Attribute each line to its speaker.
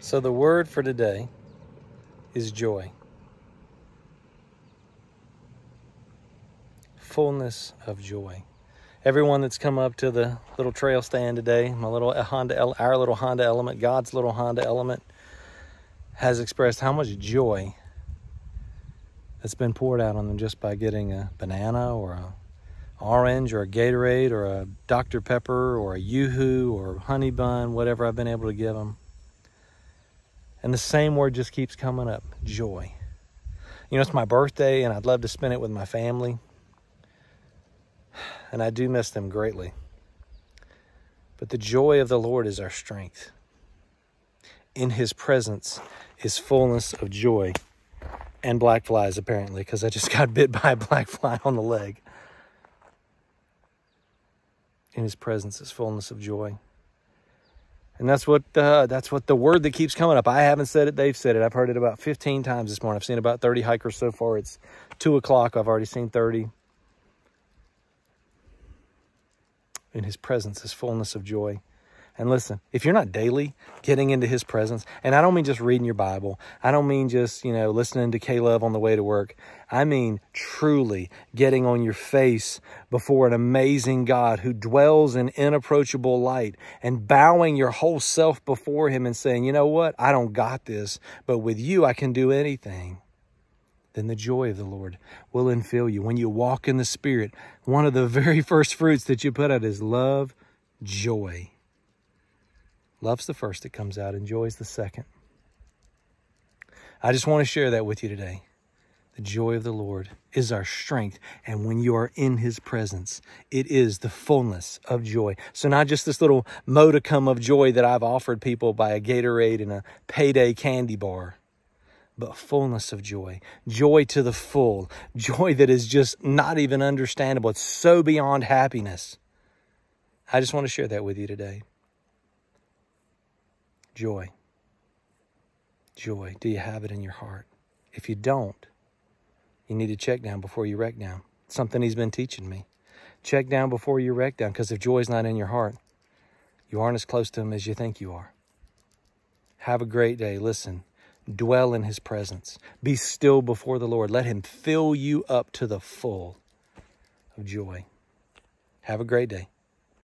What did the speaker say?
Speaker 1: So the word for today is joy. Fullness of joy. Everyone that's come up to the little trail stand today, my little Honda, our little Honda Element, God's little Honda Element, has expressed how much joy that's been poured out on them just by getting a banana or a orange or a Gatorade or a Dr. Pepper or a Yoo-Hoo or honey bun, whatever I've been able to give them. And the same word just keeps coming up joy. You know, it's my birthday and I'd love to spend it with my family. And I do miss them greatly. But the joy of the Lord is our strength. In his presence is fullness of joy and black flies, apparently, because I just got bit by a black fly on the leg. In his presence is fullness of joy. And that's what uh, that's what the word that keeps coming up. I haven't said it; they've said it. I've heard it about 15 times this morning. I've seen about 30 hikers so far. It's two o'clock. I've already seen 30. In His presence is fullness of joy. And listen, if you're not daily getting into his presence, and I don't mean just reading your Bible, I don't mean just, you know, listening to K-Love on the way to work. I mean truly getting on your face before an amazing God who dwells in inapproachable light and bowing your whole self before him and saying, you know what? I don't got this, but with you, I can do anything then the joy of the Lord will infill you. When you walk in the Spirit, one of the very first fruits that you put out is love, joy. Love's the first that comes out, enjoys the second. I just want to share that with you today. The joy of the Lord is our strength. And when you are in his presence, it is the fullness of joy. So not just this little modicum of joy that I've offered people by a Gatorade and a payday candy bar, but fullness of joy. Joy to the full. Joy that is just not even understandable. It's so beyond happiness. I just want to share that with you today. Joy. Joy. Do you have it in your heart? If you don't, you need to check down before you wreck down. something he's been teaching me. Check down before you wreck down because if joy is not in your heart, you aren't as close to him as you think you are. Have a great day. Listen, dwell in his presence. Be still before the Lord. Let him fill you up to the full of joy. Have a great day.